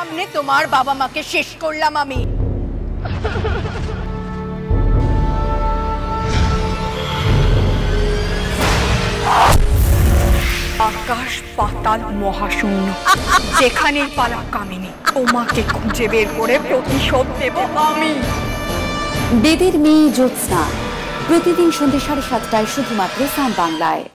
সামনে তোমার বাবা মাকে শেষ করলাম আমি। আকাশ পাতাল মহাশূন্য যেখানে পালা কামিনী তোমাকে খুঁজে বের করে প্রতিশোধ দেব আমি। বেদের মেয়ে জ্যোৎস্না প্রতিদিন সন্ধ্যে সাড়ে সাতটায় শুধুমাত্র সান বাংলায়।